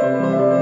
Música